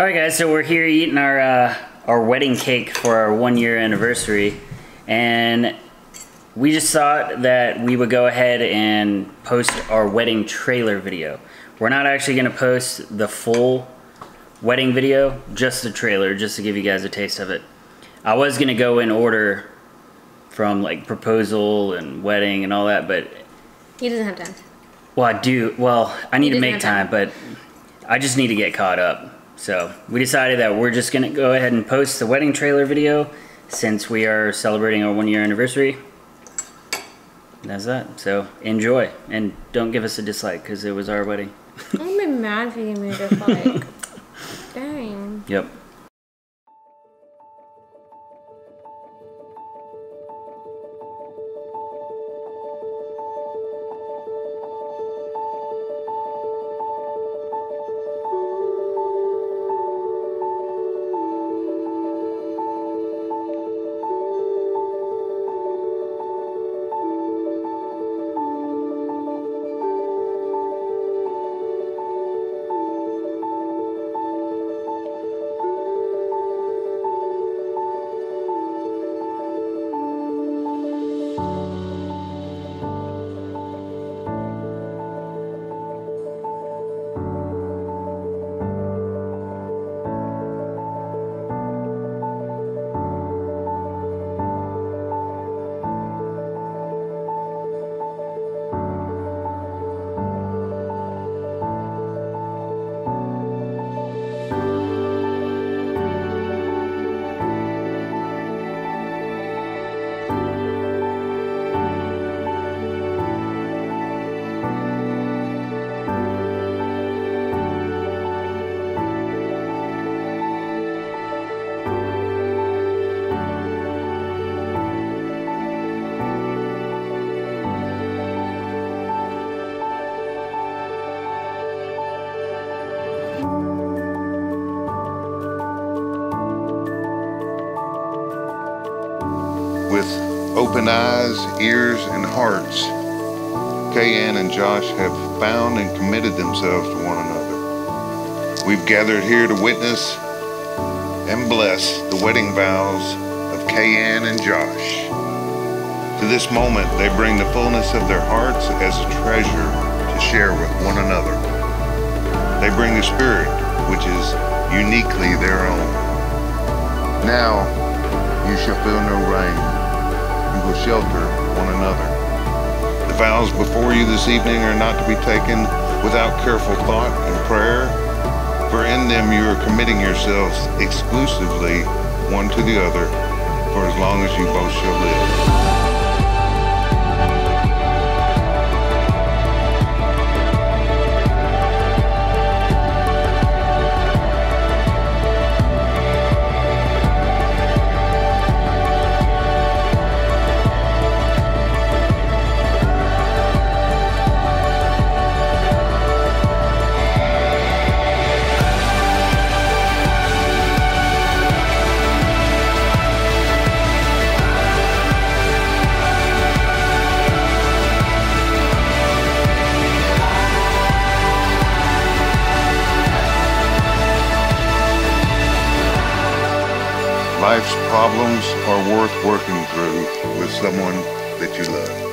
All right, guys. So we're here eating our uh, our wedding cake for our one year anniversary, and we just thought that we would go ahead and post our wedding trailer video. We're not actually going to post the full wedding video, just the trailer, just to give you guys a taste of it. I was going to go in order from like proposal and wedding and all that, but He doesn't have time. well, I do. Well, I need to make have time, but I just need to get caught up. So we decided that we're just gonna go ahead and post the wedding trailer video since we are celebrating our one year anniversary. That's that. So enjoy and don't give us a dislike because it was our wedding. I'm mad if you me a dislike. Dang. Yep. Open eyes, ears, and hearts, Kayanne and Josh have found and committed themselves to one another. We've gathered here to witness and bless the wedding vows of Kayanne and Josh. To this moment, they bring the fullness of their hearts as a treasure to share with one another. They bring the spirit, which is uniquely their own. Now, you shall feel no rain. You will shelter one another. The vows before you this evening are not to be taken without careful thought and prayer, for in them you are committing yourselves exclusively one to the other for as long as you both shall live. Life's problems are worth working through with someone that you love.